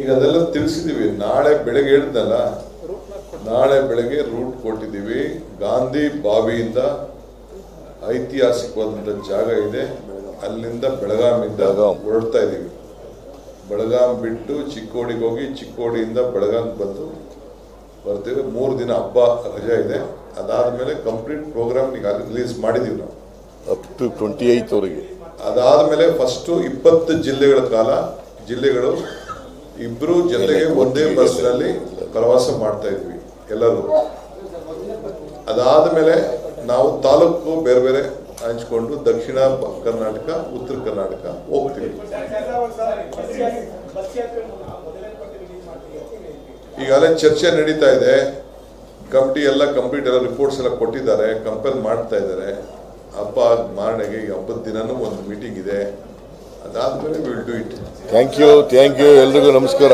ಈಗ ಅದೆಲ್ಲ ತಿಳಿಸಿದೀವಿ ನಾಳೆ ಬೆಳಗ್ಗೆ ಹೇಳಿದ್ನಲ್ಲ, ನಾಳೆ ಬೆಳಗ್ಗೆ ರೂಟ್ ಕೊಟ್ಟಿದ್ದೀವಿ. ಗಾಂಧಿ ಬಾವಿಯಿಂದ ಐತಿಹಾಸಿಕವಾದಂಥ ಜಾಗ ಇದೆ. ಅಲ್ಲಿಂದ ಬೆಳಗಾಮಿಂದ ಹೊರಡ್ತಾ ಇದ್ದೀವಿ. ಬೆಳಗಾಂ ಬಿಟ್ಟು ಚಿಕ್ಕೋಡಿಗೆ ಹೋಗಿ ಚಿಕ್ಕೋಡಿಯಿಂದ ಬೆಳಗಾಮ್ ಬಂದು ಬರ್ತೀವಿ. ಮೂರು ದಿನ ಹಬ್ಬ ರಜೆ ಇದೆ. ಅದಾದಮೇಲೆ ಕಂಪ್ಲೀಟ್ ಪ್ರೋಗ್ರಾಮ್ ಈಗ ರಿಲೀಸ್ ಮಾಡಿದ್ದೀವಿ ನಾವು. ಅಪ್ ಟು ಟ್ವೆಂಟಿ ಏಯ್ತ್ ಅದಾದ ಮೇಲೆ ಫಸ್ಟು ಇಪ್ಪತ್ತು ಜಿಲ್ಲೆಗಳ ಕಾಲ ಜಿಲ್ಲೆಗಳು ಇಬ್ಬರು ಜೊತೆಗೆ ಒಂದೇ ಬಸ್ನಲ್ಲಿ ಪ್ರವಾಸ ಮಾಡ್ತಾ ಇದ್ವಿ ಎಲ್ಲರೂ. ಅದಾದ್ಮೇಲೆ ನಾವು ತಾಲೂಕು ಬೇರೆ ಬೇರೆ ಹಂಚ್ಕೊಂಡು ದಕ್ಷಿಣ ಕರ್ನಾಟಕ ಉತ್ತರ ಕರ್ನಾಟಕ ಹೋಗ್ತೀವಿ. ಈಗಾಗಲೇ ಚರ್ಚೆ ನಡೀತಾ ಇದೆ. ಕಮಿಟಿ ಎಲ್ಲ ಕಂಪ್ಲೀಟ್ ಎಲ್ಲ ರಿಪೋರ್ಟ್ಸ್ ಎಲ್ಲ ಕೊಟ್ಟಿದ್ದಾರೆ ಕಂಪೇರ್ ಮಾಡ್ತಾ ಇದ್ದಾರೆ. ಹಬ್ಬ ಮಾರಣೆಗೆ ಈ ಹಬ್ಬದ ದಿನನೂ ಒಂದು ಮೀಟಿಂಗ್ ಇದೆ. ಅದಾದ್ಮೇಲೆ will do it thank you thank you ಎಲ್ರಿಗೂ ನಮಸ್ಕಾರ.